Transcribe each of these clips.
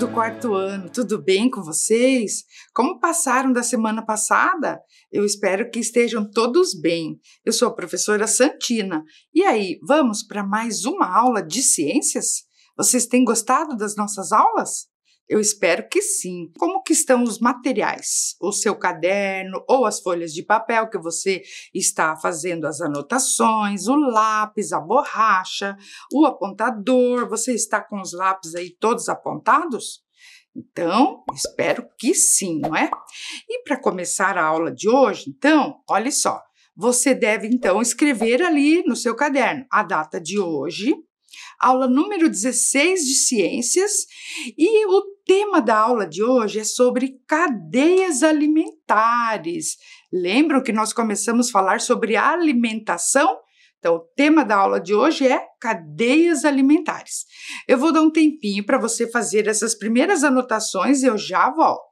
do quarto ano, tudo bem com vocês? Como passaram da semana passada? Eu espero que estejam todos bem. Eu sou a professora Santina. E aí, vamos para mais uma aula de ciências? Vocês têm gostado das nossas aulas? Eu espero que sim. Como que estão os materiais? O seu caderno ou as folhas de papel que você está fazendo as anotações, o lápis, a borracha, o apontador, você está com os lápis aí todos apontados? Então, espero que sim, não é? E para começar a aula de hoje, então, olhe só. Você deve então escrever ali no seu caderno a data de hoje, aula número 16 de ciências, e o tema da aula de hoje é sobre cadeias alimentares. Lembram que nós começamos a falar sobre alimentação? Então, o tema da aula de hoje é cadeias alimentares. Eu vou dar um tempinho para você fazer essas primeiras anotações e eu já volto.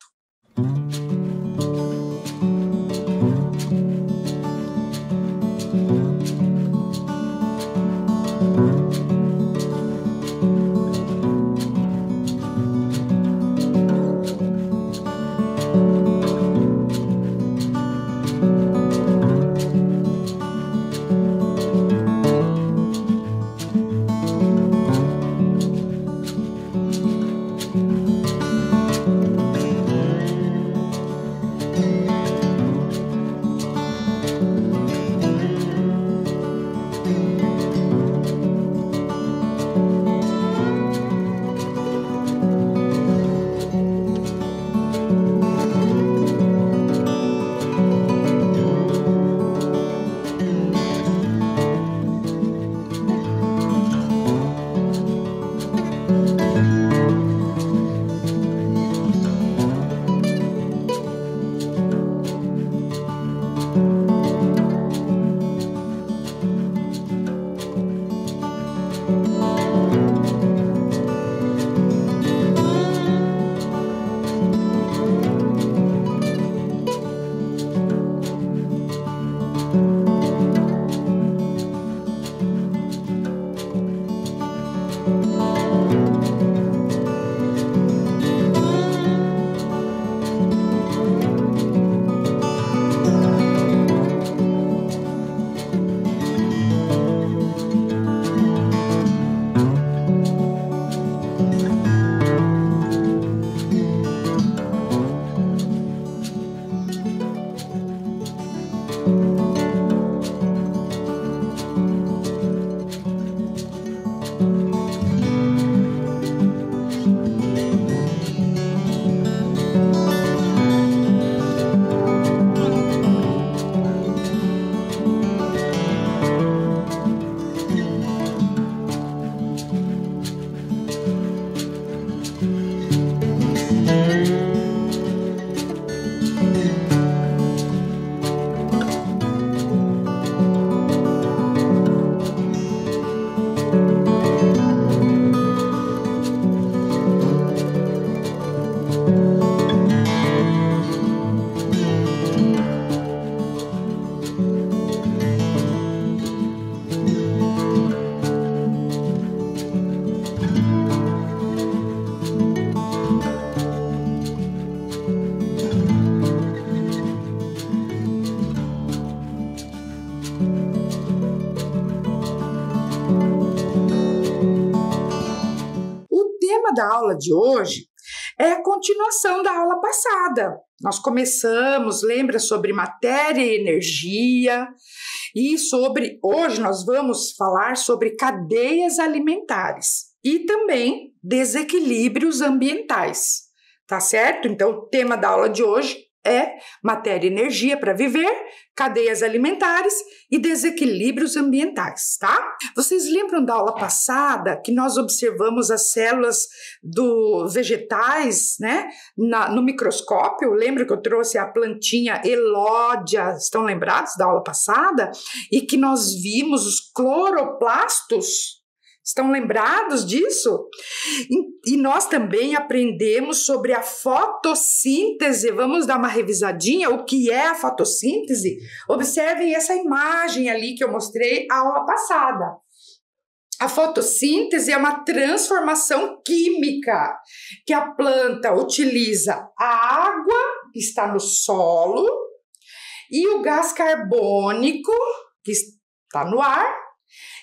Da aula de hoje é a continuação da aula passada. Nós começamos, lembra, sobre matéria e energia, e sobre. Hoje nós vamos falar sobre cadeias alimentares e também desequilíbrios ambientais. Tá certo? Então, o tema da aula de hoje é matéria e energia para viver, cadeias alimentares e desequilíbrios ambientais, tá? Vocês lembram da aula passada que nós observamos as células dos vegetais, né, na, no microscópio? Lembra que eu trouxe a plantinha elódia, estão lembrados da aula passada? E que nós vimos os cloroplastos Estão lembrados disso? E, nós também aprendemos sobre a fotossíntese. Vamos dar uma revisadinha? O que é a fotossíntese? Observem essa imagem ali que eu mostrei a aula passada. A fotossíntese é uma transformação química que a planta utiliza a água que está no solo e o gás carbônico que está no ar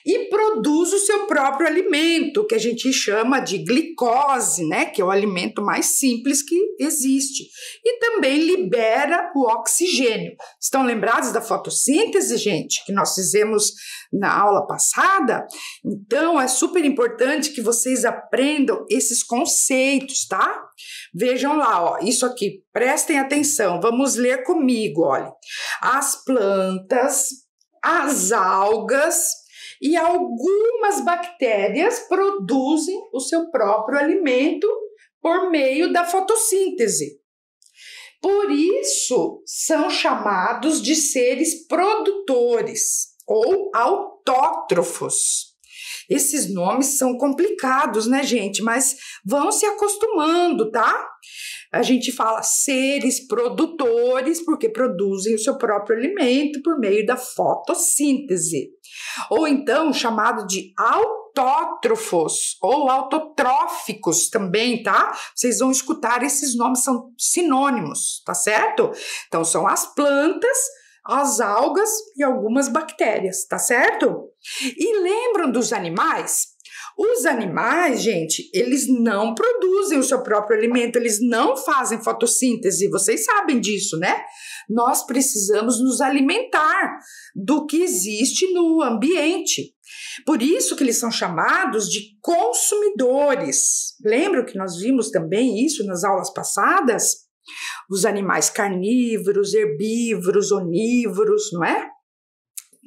e produz o seu próprio alimento, que a gente chama de glicose, né, que é o alimento mais simples que existe. E também libera o oxigênio. Estão lembrados da fotossíntese, gente, que nós fizemos na aula passada? Então é super importante que vocês aprendam esses conceitos, tá? Vejam lá, ó, isso aqui, prestem atenção, vamos ler comigo, olha. As plantas, as algas, e algumas bactérias produzem o seu próprio alimento por meio da fotossíntese. Por isso, são chamados de seres produtores ou autótrofos. Esses nomes são complicados, né, gente? Mas vão se acostumando, tá? A gente fala seres produtores porque produzem o seu próprio alimento por meio da fotossíntese. Ou então chamado de autótrofos ou autotróficos também, tá? Vocês vão escutar esses nomes são sinônimos, tá certo? Então são as plantas as algas e algumas bactérias, tá certo? E lembram dos animais? Os animais, gente, eles não produzem o seu próprio alimento, eles não fazem fotossíntese, vocês sabem disso, né? Nós precisamos nos alimentar do que existe no ambiente. Por isso que eles são chamados de consumidores. Lembram que nós vimos também isso nas aulas passadas? Os animais carnívoros, herbívoros, onívoros, não é?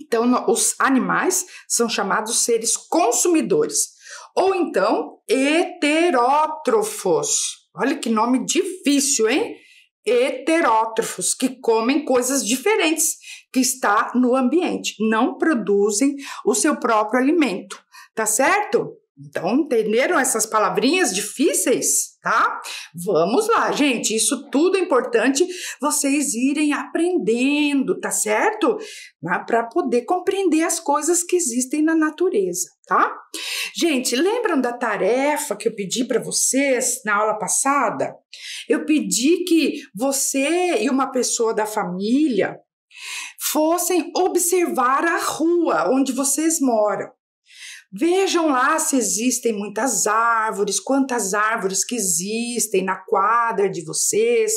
Então, os animais são chamados seres consumidores ou então heterótrofos. Olha que nome difícil, hein? Heterótrofos, que comem coisas diferentes que está no ambiente, não produzem o seu próprio alimento, tá certo? Então, entenderam essas palavrinhas difíceis, tá? Vamos lá, gente. Isso tudo é importante vocês irem aprendendo, tá certo? Para poder compreender as coisas que existem na natureza, tá? Gente, lembram da tarefa que eu pedi para vocês na aula passada? Eu pedi que você e uma pessoa da família fossem observar a rua onde vocês moram. Vejam lá se existem muitas árvores, quantas árvores que existem na quadra de vocês.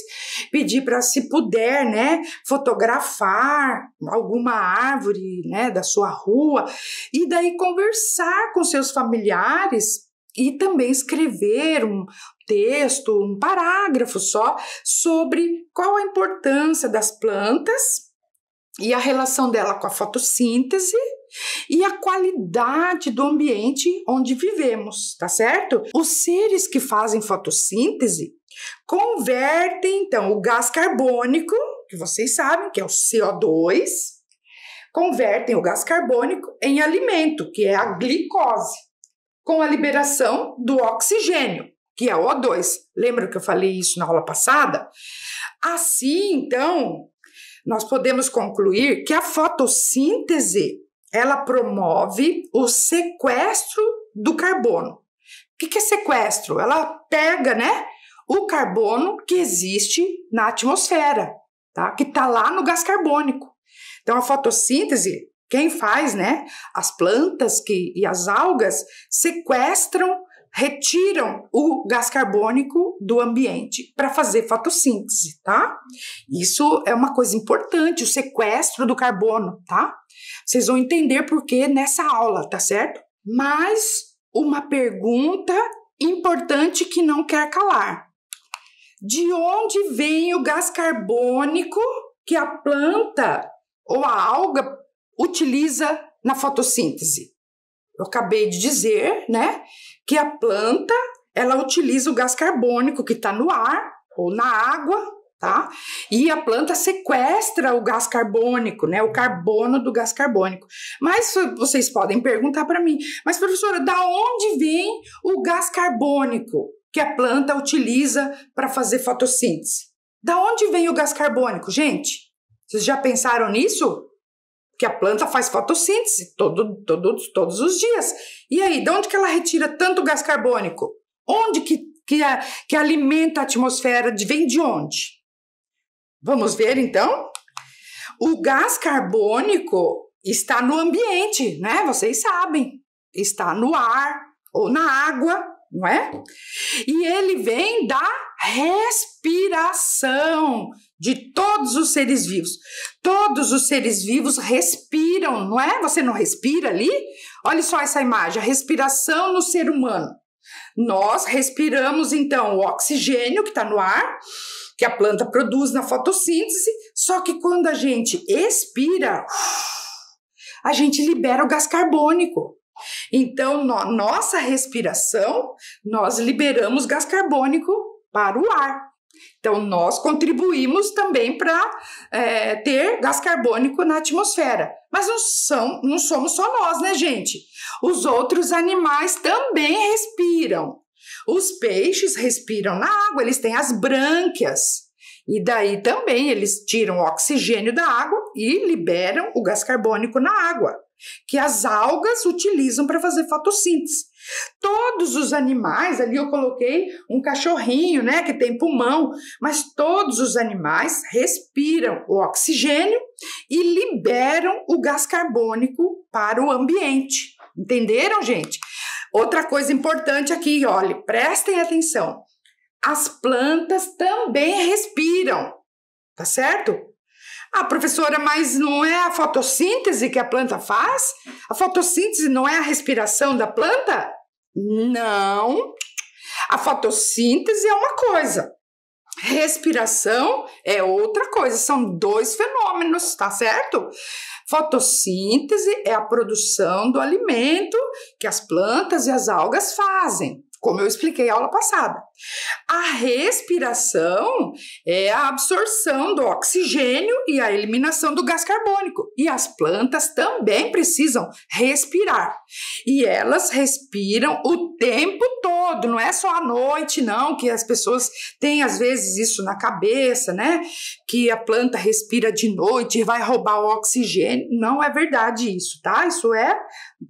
Pedir para, se puder, né, fotografar alguma árvore, né, da sua rua e daí conversar com seus familiares e também escrever um texto, um parágrafo só sobre qual a importância das plantas e a relação dela com a fotossíntese e a qualidade do ambiente onde vivemos, tá certo? Os seres que fazem fotossíntese convertem então o gás carbônico, que vocês sabem que é o CO2, convertem o gás carbônico em alimento, que é a glicose, com a liberação do oxigênio, que é o O2. Lembra que eu falei isso na aula passada? Assim, então, nós podemos concluir que a fotossíntese ela promove o sequestro do carbono. O que, é sequestro? Ela pega, né, o carbono que existe na atmosfera, tá? Que está lá no gás carbônico. Então a fotossíntese, quem faz, né? As plantas que, e as algas sequestram, retiram o gás carbônico do ambiente para fazer fotossíntese, tá? Isso é uma coisa importante, o sequestro do carbono, tá? Vocês vão entender por que nessa aula, tá certo? Mas uma pergunta importante que não quer calar. De onde vem o gás carbônico que a planta ou a alga utiliza na fotossíntese? Eu acabei de dizer, né, que a planta ela utiliza o gás carbônico que está no ar ou na água tá? E a planta sequestra o gás carbônico, né? O carbono do gás carbônico. Mas vocês podem perguntar para mim, mas professora, da onde vem o gás carbônico que a planta utiliza para fazer fotossíntese? Da onde vem o gás carbônico, gente? Vocês já pensaram nisso? Que a planta faz fotossíntese todo, todo, todos os dias. E aí, de onde que ela retira tanto gás carbônico? Onde que, que, a, que alimenta a atmosfera? De, vem de onde? Vamos ver então? O gás carbônico está no ambiente, né? Vocês sabem. Está no ar ou na água, não é? E ele vem da respiração de todos os seres vivos. Todos os seres vivos respiram, não é? Você não respira ali? Olha só essa imagem, a respiração no ser humano. Nós respiramos então o oxigênio que está no ar, que a planta produz na fotossíntese, só que quando a gente expira, a gente libera o gás carbônico. Então, no, nossa respiração, nós liberamos gás carbônico para o ar. Então, nós contribuímos também para é, ter gás carbônico na atmosfera. Mas não, são, não somos só nós, né, gente? Os outros animais também respiram. Os peixes respiram na água, eles têm as brânquias. E daí também eles tiram o oxigênio da água e liberam o gás carbônico na água, que as algas utilizam para fazer fotossíntese. Todos os animais, ali eu coloquei um cachorrinho, né, que tem pulmão, mas todos os animais respiram o oxigênio e liberam o gás carbônico para o ambiente. Entenderam, gente? Outra coisa importante aqui, olhe, prestem atenção. As plantas também respiram, tá certo? Ah, professora, mas não é a fotossíntese que a planta faz? A fotossíntese não é a respiração da planta? Não. A fotossíntese é uma coisa, respiração é outra coisa, são dois fenômenos, tá certo? Fotossíntese é a produção do alimento que as plantas e as algas fazem como eu expliquei a aula passada. A respiração é a absorção do oxigênio e a eliminação do gás carbônico. E as plantas também precisam respirar. E elas respiram o tempo todo, não é só à noite, não, que as pessoas têm às vezes isso na cabeça, né? Que a planta respira de noite e vai roubar o oxigênio. Não é verdade isso, tá? Isso é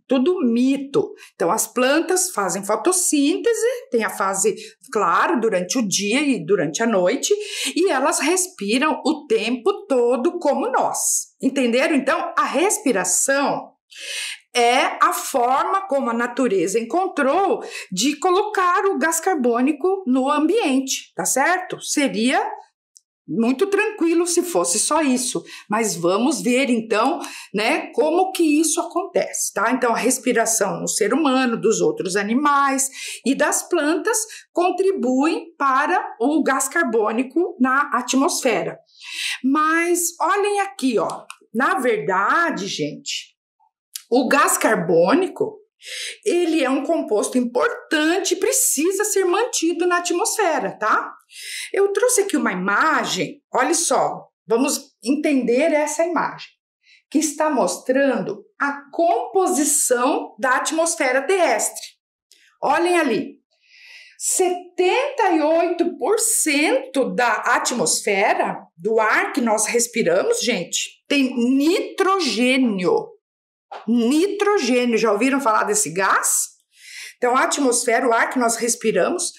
tudo mito. Então, as plantas fazem fotossíntese, tem a fase, claro, durante o dia e durante a noite, e elas respiram o tempo todo como nós. Entenderam? Então, a respiração é a forma como a natureza encontrou de colocar o gás carbônico no ambiente, tá certo? Seria muito tranquilo se fosse só isso, mas vamos ver então, né, como que isso acontece, tá? Então a respiração no ser humano, dos outros animais e das plantas contribuem para o gás carbônico na atmosfera. Mas olhem aqui, ó, na verdade, gente, o gás carbônico ele é um composto importante e precisa ser mantido na atmosfera, tá? Eu trouxe aqui uma imagem, olha só, vamos entender essa imagem, que está mostrando a composição da atmosfera terrestre. Olhem ali. 78% da atmosfera, do ar que nós respiramos, gente, tem nitrogênio nitrogênio. Já ouviram falar desse gás? Então, a atmosfera, o ar que nós respiramos,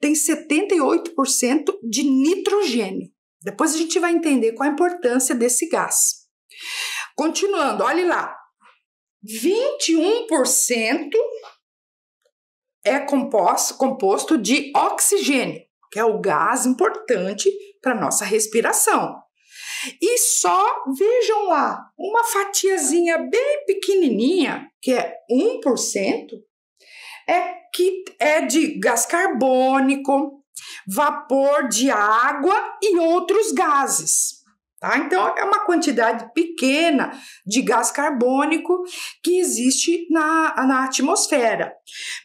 tem 78% de nitrogênio. Depois a gente vai entender qual a importância desse gás. Continuando, olhe lá. 21% é composto, composto de oxigênio, que é o gás importante para nossa respiração. E só, vejam lá, uma fatiazinha bem pequenininha, que é 1%, é que é de gás carbônico, vapor de água e outros gases. Tá? Então, é uma quantidade pequena de gás carbônico que existe na, na atmosfera.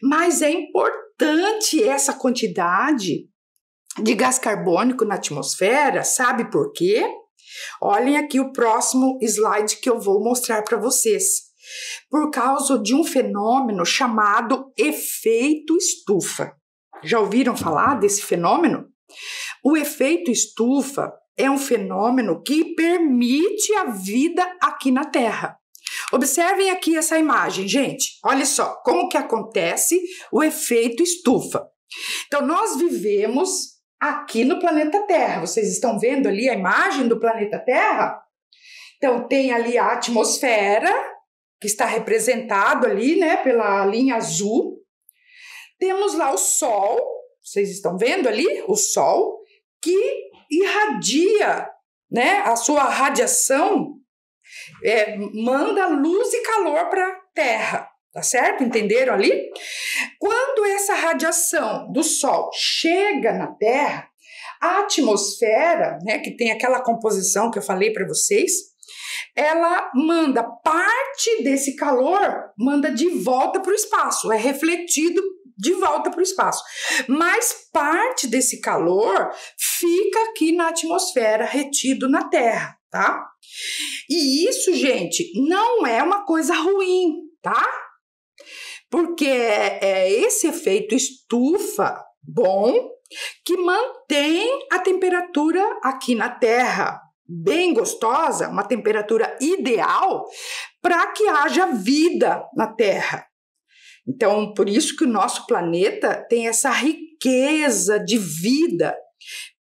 Mas é importante essa quantidade de gás carbônico na atmosfera, sabe por quê? Olhem aqui o próximo slide que eu vou mostrar para vocês. Por causa de um fenômeno chamado efeito estufa. Já ouviram falar desse fenômeno? O efeito estufa é um fenômeno que permite a vida aqui na Terra. Observem aqui essa imagem, gente. Olha só como que acontece o efeito estufa. Então, nós vivemos aqui no planeta Terra. Vocês estão vendo ali a imagem do planeta Terra? Então, tem ali a atmosfera, que está representado ali, né, pela linha azul. Temos lá o Sol, vocês estão vendo ali o Sol, que irradia, né, a sua radiação é, manda luz e calor para a Terra, tá certo? Entenderam ali? Quando essa radiação do Sol chega na Terra, a atmosfera, né, que tem aquela composição que eu falei para vocês, ela manda parte desse calor, manda de volta para o espaço, é refletido de volta para o espaço. Mas parte desse calor fica aqui na atmosfera, retido na Terra, tá? E isso, gente, não é uma coisa ruim, tá? Porque é, é esse efeito estufa bom que mantém a temperatura aqui na Terra bem gostosa, uma temperatura ideal para que haja vida na Terra. Então, por isso que o nosso planeta tem essa riqueza de vida,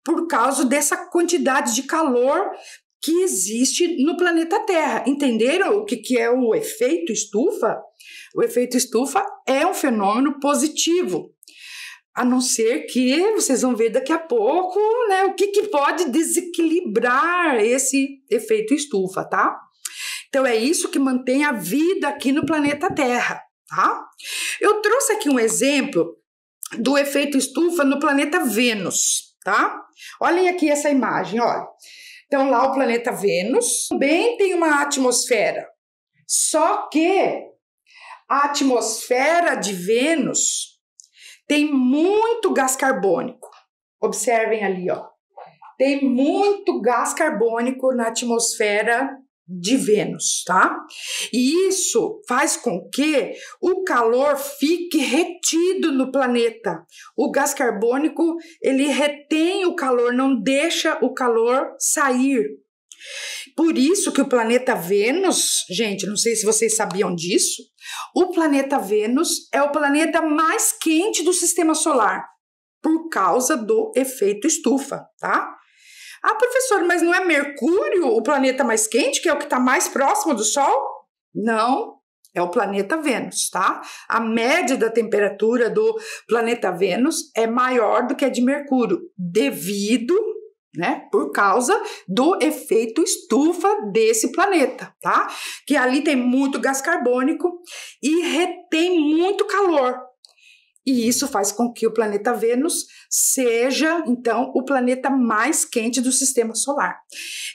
por causa dessa quantidade de calor que existe no planeta Terra. Entenderam o que, que é o efeito estufa? O efeito estufa é um fenômeno positivo. A não ser que vocês vão ver daqui a pouco né, o que, que pode desequilibrar esse efeito estufa, tá? Então é isso que mantém a vida aqui no planeta Terra, tá? Eu trouxe aqui um exemplo do efeito estufa no planeta Vênus, tá? Olhem aqui essa imagem, olha. Então, lá o planeta Vênus também tem uma atmosfera. Só que a atmosfera de Vênus tem muito gás carbônico. Observem ali, ó. Tem muito gás carbônico na atmosfera de Vênus, tá? E isso faz com que o calor fique retido no planeta. O gás carbônico, ele retém o calor, não deixa o calor sair. Por isso que o planeta Vênus, gente, não sei se vocês sabiam disso, o planeta Vênus é o planeta mais quente do sistema solar por causa do efeito estufa, tá? Ah, professor, mas não é Mercúrio o planeta mais quente, que é o que está mais próximo do Sol? Não, é o planeta Vênus, tá? A média da temperatura do planeta Vênus é maior do que a de Mercúrio, devido, né, por causa do efeito estufa desse planeta, tá? Que ali tem muito gás carbônico e retém muito calor. E isso faz com que o planeta Vênus seja, então, o planeta mais quente do sistema solar.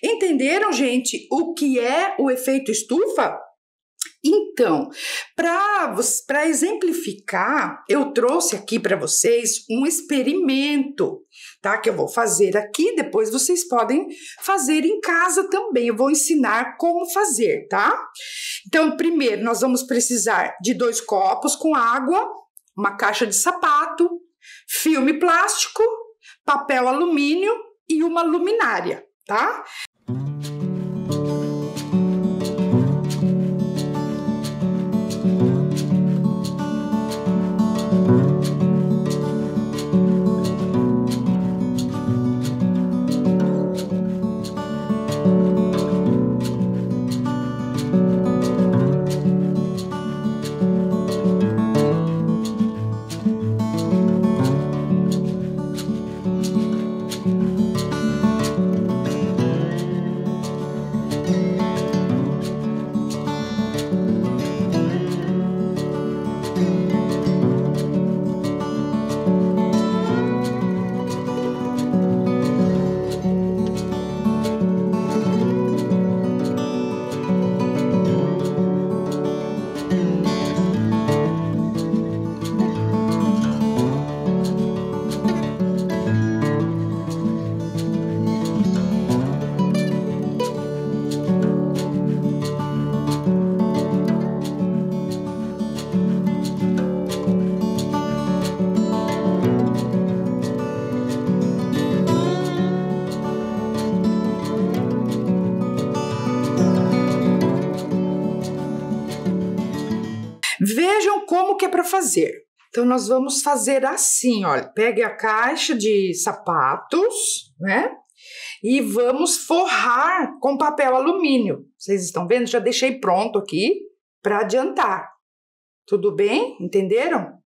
Entenderam, gente, o que é o efeito estufa? Então, para exemplificar, eu trouxe aqui para vocês um experimento, tá? Que eu vou fazer aqui, depois vocês podem fazer em casa também. Eu vou ensinar como fazer, tá? Então, primeiro, nós vamos precisar de dois copos com água uma caixa de sapato, filme plástico, papel alumínio e uma luminária, tá? Fazer. Então nós vamos fazer assim, olha, pegue a caixa de sapatos, né? E vamos forrar com papel alumínio. Vocês estão vendo? Já deixei pronto aqui para adiantar. Tudo bem? Entenderam?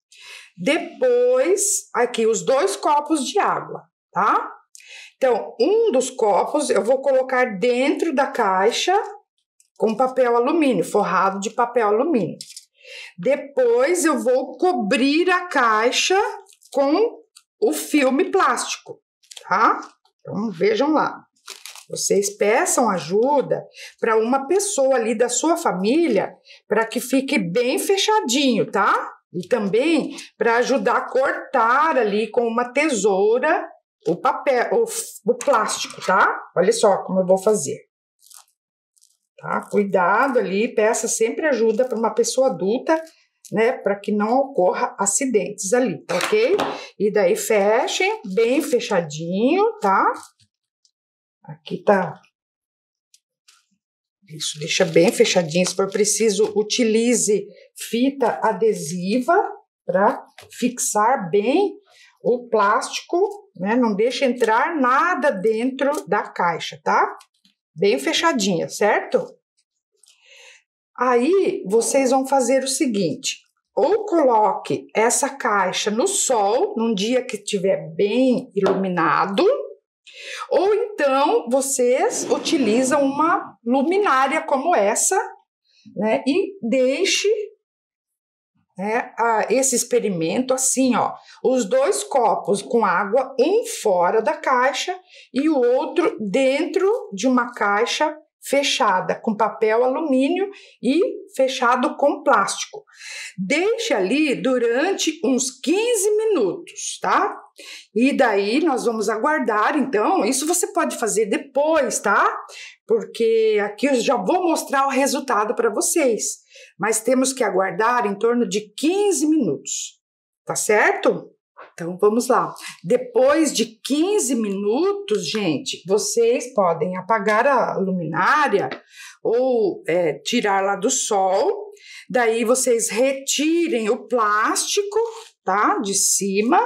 Depois, aqui os dois copos de água, tá? Então, um dos copos eu vou colocar dentro da caixa com papel alumínio, forrado de papel alumínio. Depois eu vou cobrir a caixa com o filme plástico, tá? Então vejam lá. Vocês peçam ajuda para uma pessoa ali da sua família para que fique bem fechadinho, tá? E também para ajudar a cortar ali com uma tesoura o papel, o, o plástico, tá? Olha só como eu vou fazer. Tá? Cuidado ali, peça sempre ajuda para uma pessoa adulta, né, para que não ocorra acidentes ali, ok? E daí fechem bem fechadinho, tá? Aqui tá. Isso, deixa bem fechadinho. Se for preciso, utilize fita adesiva para fixar bem o plástico, né? Não deixe entrar nada dentro da caixa, tá? Bem fechadinha, certo? Aí vocês vão fazer o seguinte: ou coloque essa caixa no sol, num dia que estiver bem iluminado, ou então vocês utilizam uma luminária como essa, né? E deixe né, esse experimento assim, ó, os dois copos com água, um fora da caixa e o outro dentro de uma caixa fechada com papel alumínio e fechado com plástico. Deixe ali durante uns 15 minutos, tá? E daí nós vamos aguardar, então, isso você pode fazer depois, tá? Porque aqui eu já vou mostrar o resultado para vocês, mas temos que aguardar em torno de 15 minutos, tá certo? Então vamos lá. Depois de 15 minutos, gente, vocês podem apagar a luminária ou é, tirar lá do sol. Daí vocês retirem o plástico, tá? De cima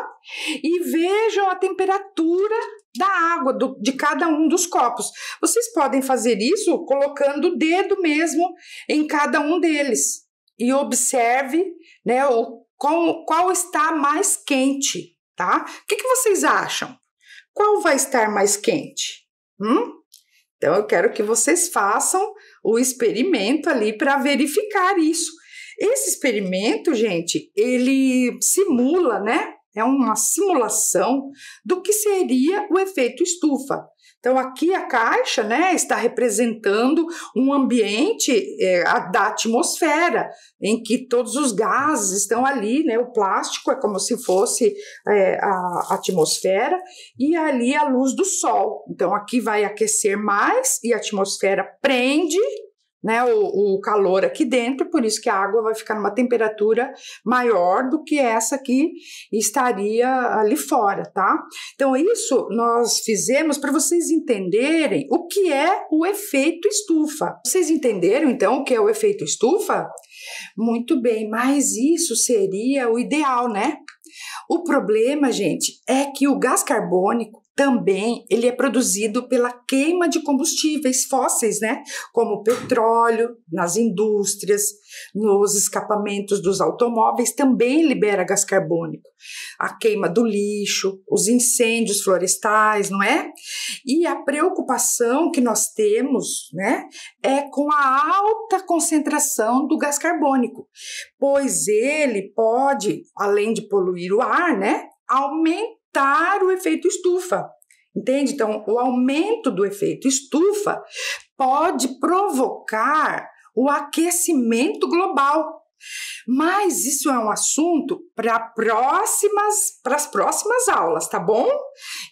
e vejam a temperatura da água do, de cada um dos copos. Vocês podem fazer isso colocando o dedo mesmo em cada um deles e observe, né, o qual, qual está mais quente, tá? O que, que vocês acham? Qual vai estar mais quente? Hum? Então, eu quero que vocês façam o experimento ali para verificar isso. Esse experimento, gente, ele simula, né? É uma simulação do que seria o efeito estufa. Então, aqui a caixa né, está representando um ambiente é, da atmosfera, em que todos os gases estão ali, né, o plástico é como se fosse é, a atmosfera, e ali a luz do sol. Então, aqui vai aquecer mais e a atmosfera prende né, o, o, calor aqui dentro, por isso que a água vai ficar numa temperatura maior do que essa que estaria ali fora, tá? Então, isso nós fizemos para vocês entenderem o que é o efeito estufa. Vocês entenderam, então, o que é o efeito estufa? Muito bem, mas isso seria o ideal, né? O problema, gente, é que o gás carbônico também ele é produzido pela queima de combustíveis fósseis, né? Como petróleo, nas indústrias, nos escapamentos dos automóveis, também libera gás carbônico. A queima do lixo, os incêndios florestais, não é? E a preocupação que nós temos, né, é com a alta concentração do gás carbônico, pois ele pode, além de poluir o ar, né, aumentar aumentar o efeito estufa. Entende? Então, o aumento do efeito estufa pode provocar o aquecimento global. Mas isso é um assunto para próximas para as próximas aulas, tá bom?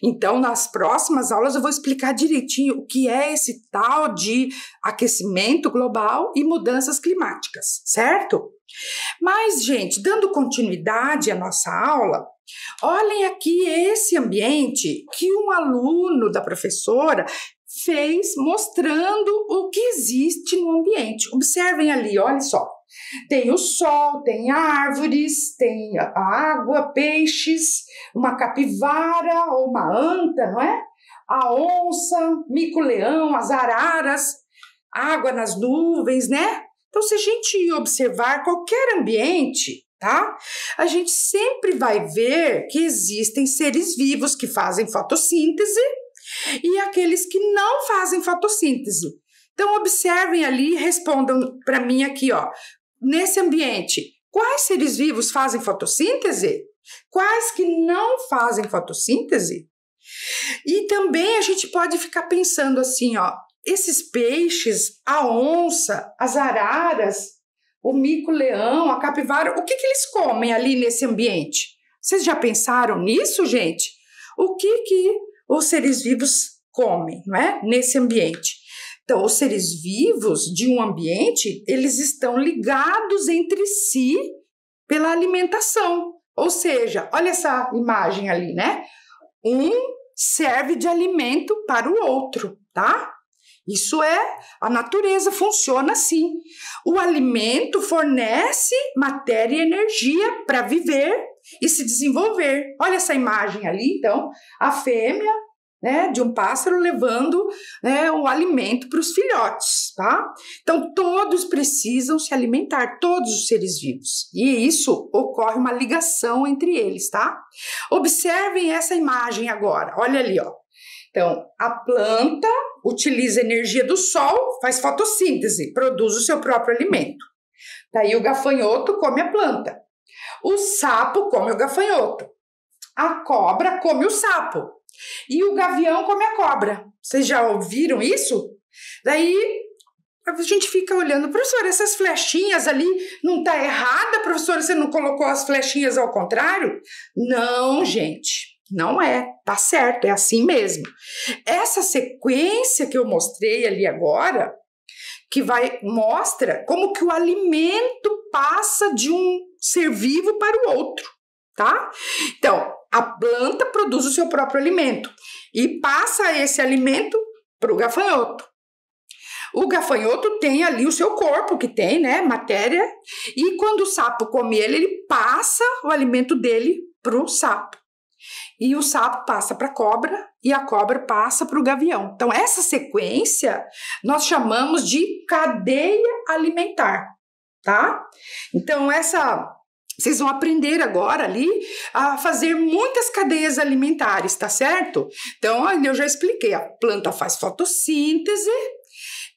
Então, nas próximas aulas eu vou explicar direitinho o que é esse tal de aquecimento global e mudanças climáticas, certo? Mas, gente, dando continuidade à nossa aula, Olhem aqui esse ambiente que um aluno da professora fez mostrando o que existe no ambiente. Observem ali, olha só. Tem o sol, tem árvores, tem a água, peixes, uma capivara ou uma anta, não é? A onça, mico-leão, as araras, água nas nuvens, né? Então, se a gente observar qualquer ambiente, tá? A gente sempre vai ver que existem seres vivos que fazem fotossíntese e aqueles que não fazem fotossíntese. Então, observem ali e respondam para mim aqui, ó. Nesse ambiente, quais seres vivos fazem fotossíntese? Quais que não fazem fotossíntese? E também a gente pode ficar pensando assim, ó, esses peixes, a onça, as araras, o mico-leão, a capivara, o que, que eles comem ali nesse ambiente? Vocês já pensaram nisso, gente? O que que os seres vivos comem, não é? Nesse ambiente. Então, os seres vivos de um ambiente, eles estão ligados entre si pela alimentação. Ou seja, olha essa imagem ali, né? Um serve de alimento para o outro, tá? Isso é, a natureza funciona assim. O alimento fornece matéria e energia para viver e se desenvolver. Olha essa imagem ali, então, a fêmea né, de um pássaro levando né, o alimento para os filhotes, tá? Então todos precisam se alimentar, todos os seres vivos, e isso ocorre uma ligação entre eles, tá? Observem essa imagem agora, olha ali, ó. Então a planta utiliza energia do sol, faz fotossíntese, produz o seu próprio alimento. Daí o gafanhoto come a planta. O sapo come o gafanhoto. A cobra come o sapo. E o gavião come a cobra. Vocês já ouviram isso? Daí a gente fica olhando, professor, essas flechinhas ali não tá errada, professor? Você não colocou as flechinhas ao contrário? Não, gente. Não é, tá certo, é assim mesmo. Essa sequência que eu mostrei ali agora, que vai mostra como que o alimento passa de um ser vivo para o outro, tá? Então, a planta produz o seu próprio alimento e passa esse alimento para o gafanhoto. O gafanhoto tem ali o seu corpo, que tem, né, matéria, e quando o sapo come ele, ele passa o alimento dele para o sapo e o sapo passa para a cobra e a cobra passa para o gavião. Então, essa sequência nós chamamos de cadeia alimentar, tá? Então, essa. Vocês vão aprender agora ali a fazer muitas cadeias alimentares, tá certo? Então, eu já expliquei: a planta faz fotossíntese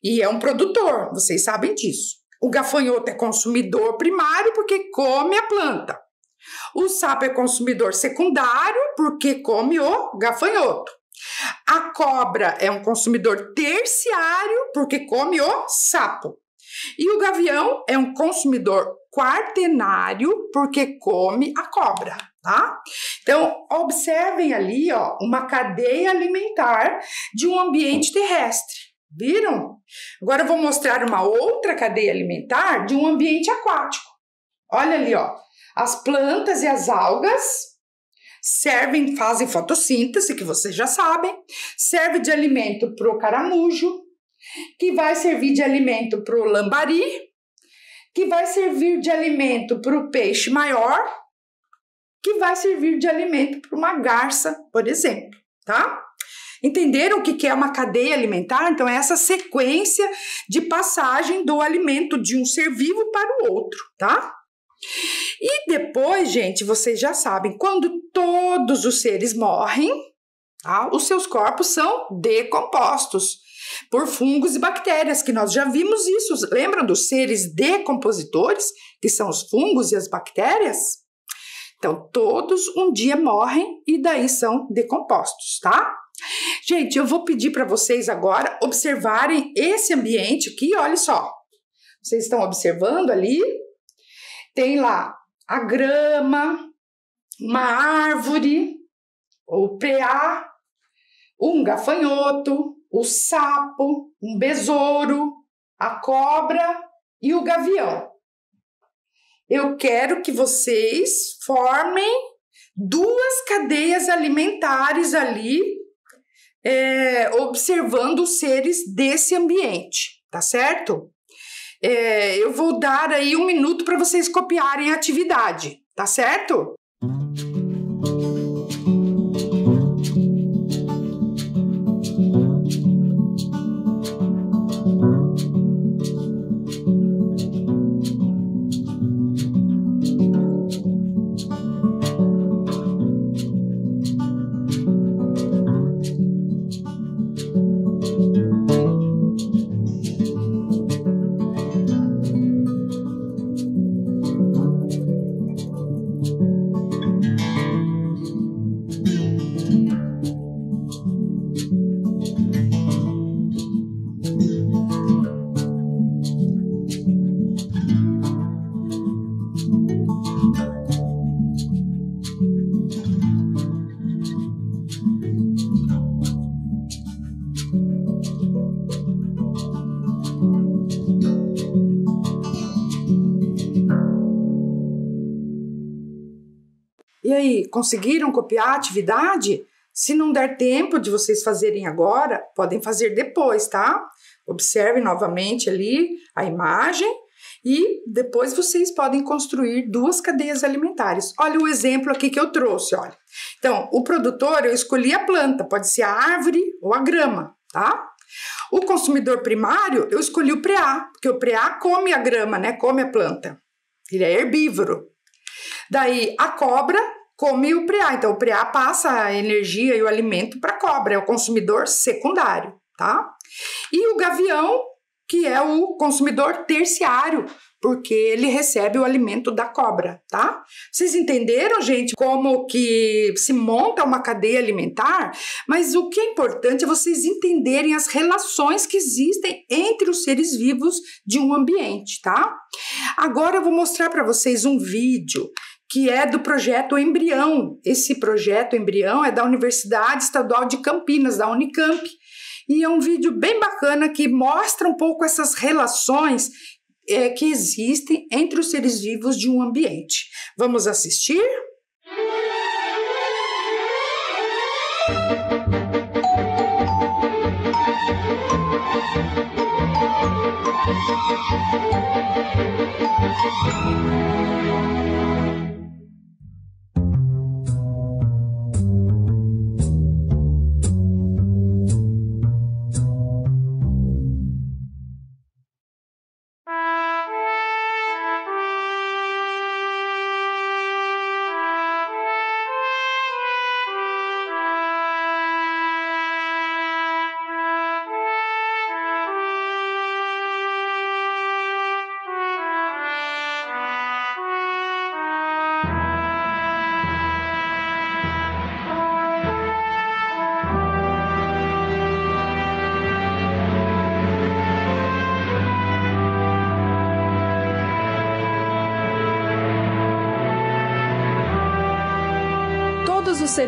e é um produtor, vocês sabem disso. O gafanhoto é consumidor primário porque come a planta. O sapo é consumidor secundário porque come o gafanhoto. A cobra é um consumidor terciário porque come o sapo. E o gavião é um consumidor quaternário porque come a cobra, tá? Então, observem ali, ó, uma cadeia alimentar de um ambiente terrestre. Viram? Agora eu vou mostrar uma outra cadeia alimentar de um ambiente aquático. Olha ali, ó. As plantas e as algas servem, fazem fotossíntese, que vocês já sabem, serve de alimento para o caramujo, que vai servir de alimento para o lambari, que vai servir de alimento para o peixe maior, que vai servir de alimento para uma garça, por exemplo, tá? Entenderam o que é uma cadeia alimentar? Então, é essa sequência de passagem do alimento de um ser vivo para o outro, tá? E depois, gente, vocês já sabem, quando todos os seres morrem, tá? os seus corpos são decompostos por fungos e bactérias, que nós já vimos isso. Lembram dos seres decompositores, que são os fungos e as bactérias? Então, todos um dia morrem e daí são decompostos, tá? Gente, eu vou pedir para vocês agora observarem esse ambiente aqui, olha só. Vocês estão observando ali tem lá a grama, uma árvore, o preá, um gafanhoto, o sapo, um besouro, a cobra e o gavião. Eu quero que vocês formem duas cadeias alimentares ali, é, observando os seres desse ambiente, tá certo? É, eu vou dar aí um minuto para vocês copiarem a atividade, tá certo? Conseguiram copiar a atividade? Se não der tempo de vocês fazerem agora, podem fazer depois, tá? Observe novamente ali a imagem e depois vocês podem construir duas cadeias alimentares. Olha o exemplo aqui que eu trouxe, olha. Então, o produtor, eu escolhi a planta, pode ser a árvore ou a grama, tá? O consumidor primário, eu escolhi o preá, porque o preá come a grama, né? Come a planta. Ele é herbívoro. Daí a cobra come o preá. Então o preá passa a energia e o alimento para a cobra, é o consumidor secundário, tá? E o gavião, que é o consumidor terciário, porque ele recebe o alimento da cobra, tá? Vocês entenderam, gente, como que se monta uma cadeia alimentar? Mas o que é importante é vocês entenderem as relações que existem entre os seres vivos de um ambiente, tá? Agora eu vou mostrar para vocês um vídeo que é do projeto Embrião. Esse projeto Embrião é da Universidade Estadual de Campinas, da Unicamp. E é um vídeo bem bacana que mostra um pouco essas relações é, que existem entre os seres vivos de um ambiente. Vamos assistir?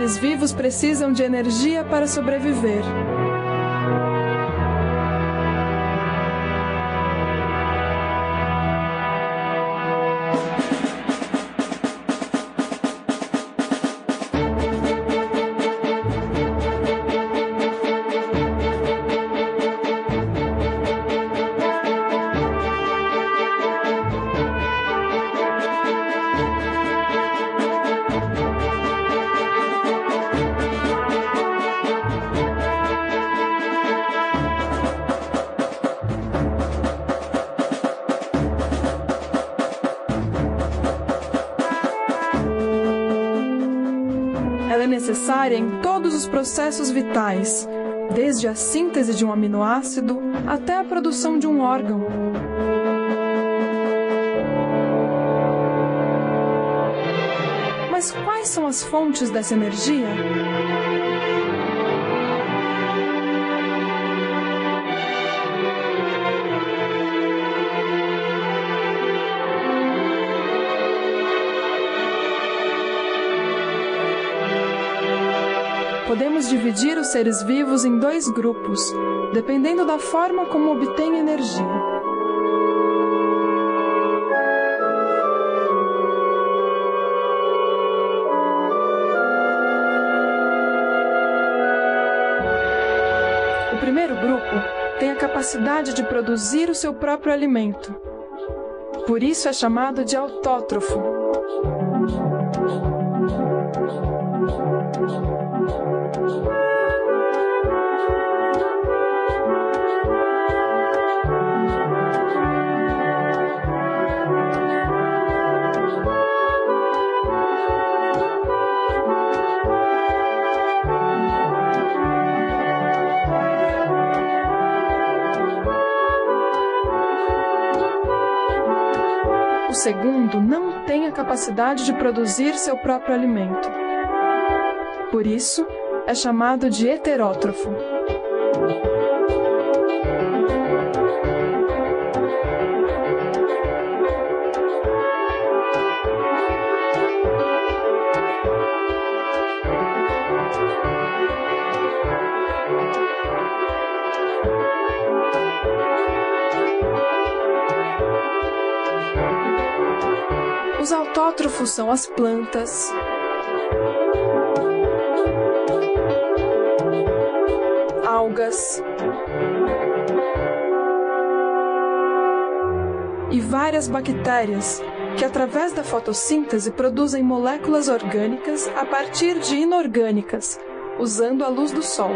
Seres vivos precisam de energia para sobreviver. Em todos os processos vitais, desde a síntese de um aminoácido até a produção de um órgão. Mas quais são as fontes dessa energia? Podemos dividir os seres vivos em dois grupos, dependendo da forma como obtêm energia. O primeiro grupo tem a capacidade de produzir o seu próprio alimento. Por isso é chamado de autótrofo. Segundo não tem a capacidade de produzir seu próprio alimento. Por isso, é chamado de heterótrofo. São as plantas, algas e várias bactérias que, através da fotossíntese, produzem moléculas orgânicas a partir de inorgânicas, usando a luz do sol.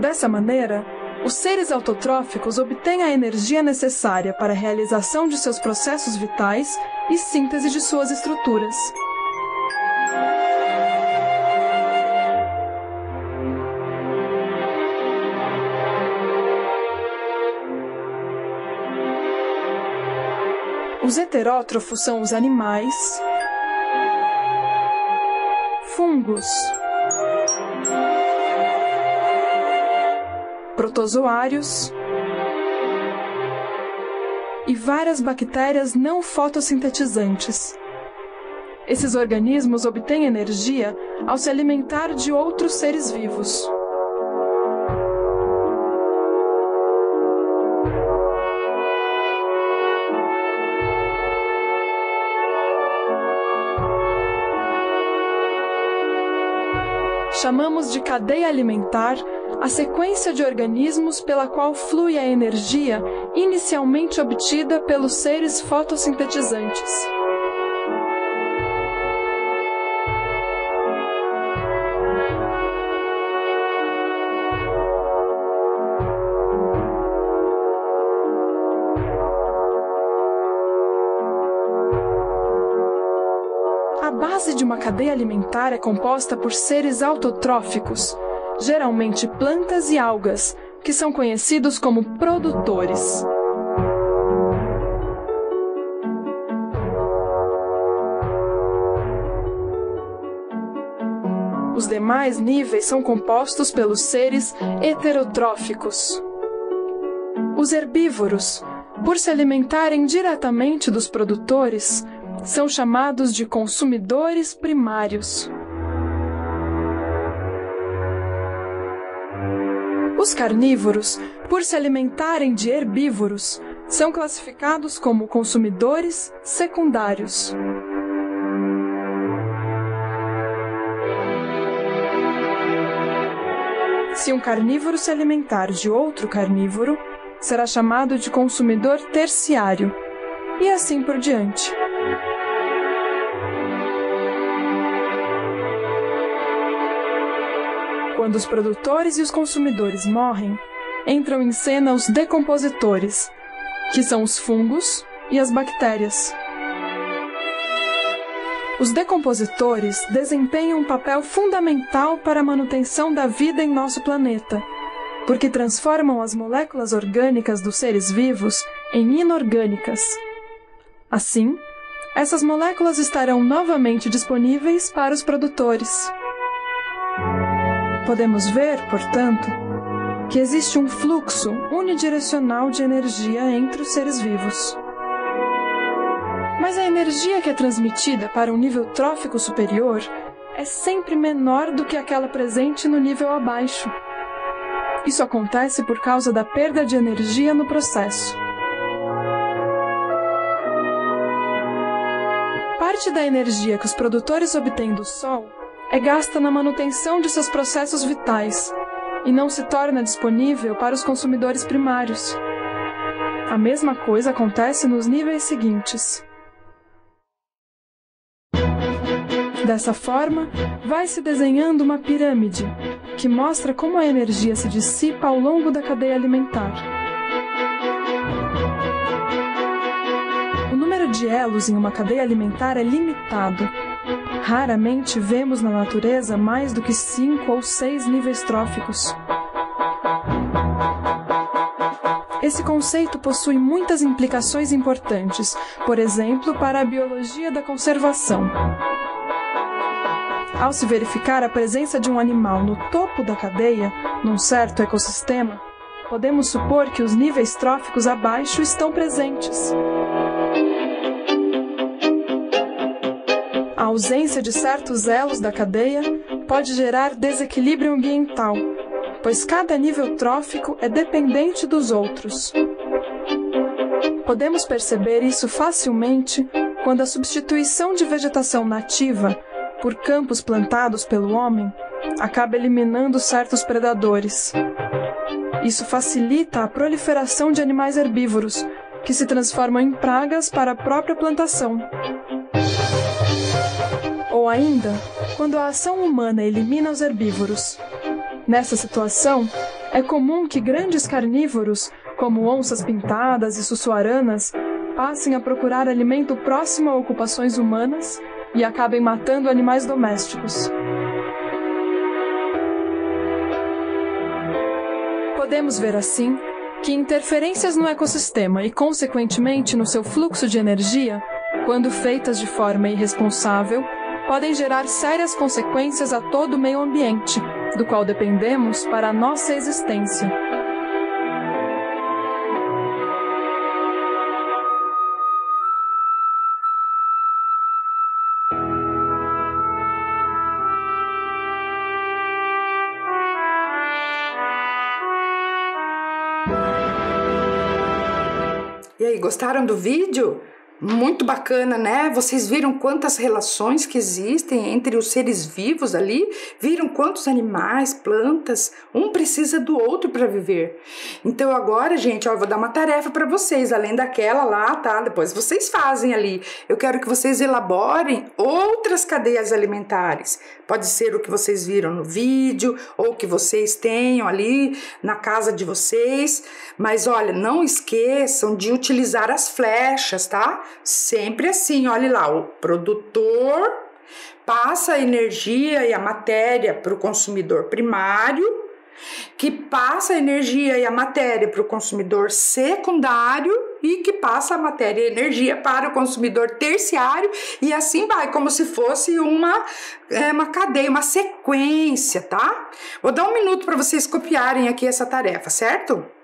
Dessa maneira, os seres autotróficos obtêm a energia necessária para a realização de seus processos vitais e síntese de suas estruturas. Os heterótrofos são os animais, fungos, protozoários e várias bactérias não fotossintetizantes. Esses organismos obtêm energia ao se alimentar de outros seres vivos. Chamamos de cadeia alimentar a sequência de organismos pela qual flui a energia inicialmente obtida pelos seres fotossintetizantes. A base de uma cadeia alimentar é composta por seres autotróficos, geralmente plantas e algas, que são conhecidos como produtores. Os demais níveis são compostos pelos seres heterotróficos. Os herbívoros, por se alimentarem diretamente dos produtores, são chamados de consumidores primários. Os carnívoros, por se alimentarem de herbívoros, são classificados como consumidores secundários. Se um carnívoro se alimentar de outro carnívoro, será chamado de consumidor terciário, e assim por diante. Quando os produtores e os consumidores morrem, entram em cena os decompositores, que são os fungos e as bactérias. Os decompositores desempenham um papel fundamental para a manutenção da vida em nosso planeta, porque transformam as moléculas orgânicas dos seres vivos em inorgânicas. Assim, essas moléculas estarão novamente disponíveis para os produtores. Podemos ver, portanto, que existe um fluxo unidirecional de energia entre os seres vivos. Mas a energia que é transmitida para um nível trófico superior é sempre menor do que aquela presente no nível abaixo. Isso acontece por causa da perda de energia no processo. Parte da energia que os produtores obtêm do Sol é gasta na manutenção de seus processos vitais, e não se torna disponível para os consumidores primários. A mesma coisa acontece nos níveis seguintes. Dessa forma, vai se desenhando uma pirâmide, que mostra como a energia se dissipa ao longo da cadeia alimentar. O número de elos em uma cadeia alimentar é limitado. Raramente vemos na natureza mais do que cinco ou seis níveis tróficos. Esse conceito possui muitas implicações importantes, por exemplo, para a biologia da conservação. Ao se verificar a presença de um animal no topo da cadeia, num certo ecossistema, podemos supor que os níveis tróficos abaixo estão presentes. Ausência de certos elos da cadeia pode gerar desequilíbrio ambiental, pois cada nível trófico é dependente dos outros. Podemos perceber isso facilmente quando a substituição de vegetação nativa por campos plantados pelo homem, acaba eliminando certos predadores. Isso facilita a proliferação de animais herbívoros, que se transformam em pragas para a própria plantação. Ou ainda, quando a ação humana elimina os herbívoros. Nessa situação, é comum que grandes carnívoros, como onças pintadas e sussuaranas, passem a procurar alimento próximo a ocupações humanas e acabem matando animais domésticos. Podemos ver assim que interferências no ecossistema e, consequentemente, no seu fluxo de energia, quando feitas de forma irresponsável, podem gerar sérias consequências a todo o meio ambiente, do qual dependemos para a nossa existência. E aí, gostaram do vídeo? Muito bacana, né? Vocês viram quantas relações que existem entre os seres vivos ali? Viram quantos animais, plantas, um precisa do outro para viver. Então agora, gente, ó, eu vou dar uma tarefa para vocês, além daquela lá, tá? Depois vocês fazem ali. Eu quero que vocês elaborem outras cadeias alimentares. Pode ser o que vocês viram no vídeo ou que vocês tenham ali na casa de vocês, mas olha, não esqueçam de utilizar as flechas, tá? Sempre assim, olhe lá, o produtor passa a energia e a matéria para o consumidor primário, que passa a energia e a matéria para o consumidor secundário e que passa a matéria e energia para o consumidor terciário e assim vai, como se fosse uma, é, uma cadeia, uma sequência, tá? Vou dar um minuto para vocês copiarem aqui essa tarefa, certo?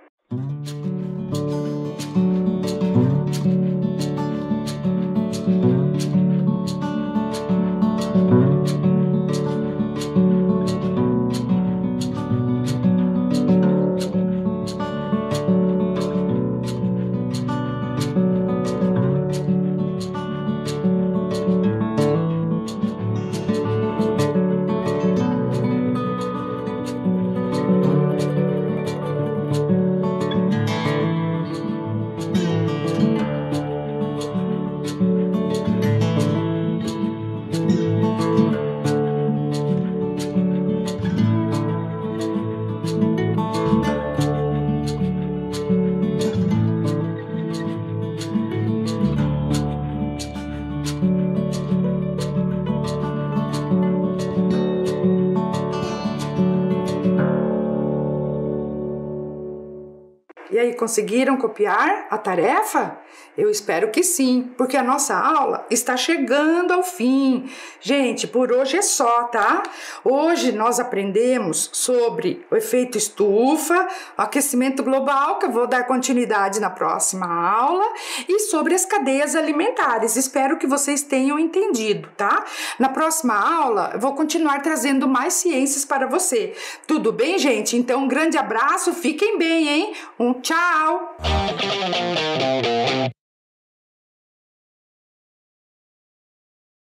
Conseguiram copiar a tarefa? Eu espero que sim, porque a nossa aula está chegando ao fim. Gente, por hoje é só, tá? Hoje nós aprendemos sobre o efeito estufa, aquecimento global, que eu vou dar continuidade na próxima aula, e sobre as cadeias alimentares. Espero que vocês tenham entendido, tá? Na próxima aula, eu vou continuar trazendo mais ciências para você. Tudo bem, gente? Então, um grande abraço, fiquem bem, hein? Um tchau!